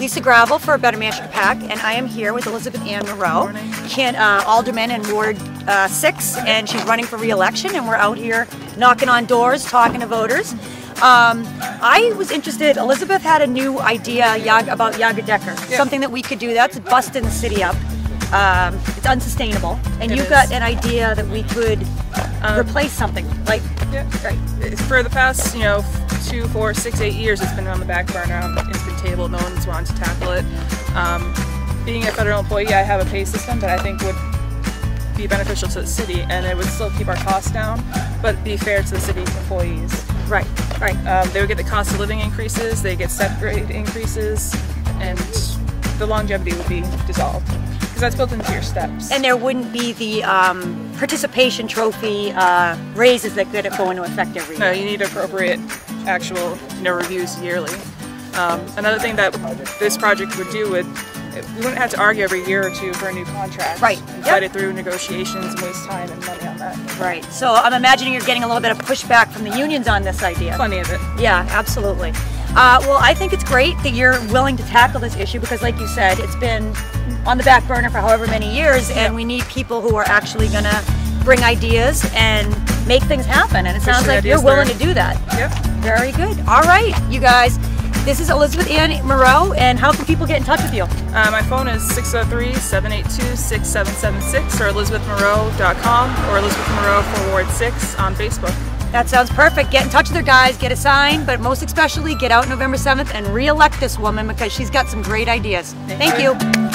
Lisa Gravel for Better Manchester PAC, and I am here with Elizabeth Ann Moreau, can, uh, alderman in Ward uh, 6, and she's running for re-election, and we're out here knocking on doors, talking to voters. Um, I was interested, Elizabeth had a new idea Yag, about Yager Decker, Yeah. something that we could do. That's busting the city up. Um, it's unsustainable. And It you've is. got an idea that we could replace something. Like, Yeah. right. For the past, you know, two, four, six, eight years, it's been on the back burner. It's been tabled. No one's wanted to tackle it. Um, being a federal employee, I have a pay system that I think would be beneficial to the city, and it would still keep our costs down, but be fair to the city employees. Right, right. Um, they would get the cost of living increases, they get set grade increases, and the longevity would be dissolved because that's built into your steps. And there wouldn't be the um, participation trophy uh, raises that could go into effect every year. No, you need appropriate actual you know, reviews yearly. Um, another thing that this project would do would we wouldn't have to argue every year or two for a new contract. Right. And Yep. fight it through negotiations and waste time and money on that. Right. So I'm imagining you're getting a little bit of pushback from the unions on this idea. Plenty of it. Yeah, absolutely. Uh, well, I think it's great that you're willing to tackle this issue because, like you said, it's been on the back burner for however many years, and we need people who are actually going to bring ideas and make things happen. And it sounds like you're willing there. to do that. Yep. Very good. All right, you guys. This is Elizabeth Ann Moreau, and how can people get in touch with you? Uh, my phone is 603-782-6776 or elizabethmoreau.com or Elizabeth Moreau for Ward 6 on Facebook. That sounds perfect. Get in touch with her, guys. Get a sign, but most especially, get out November 7th and re-elect this woman because she's got some great ideas. Thank Thank you. you.